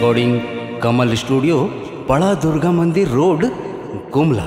recording कमल studio बड़ा दुर्गा मंदिर road Gumla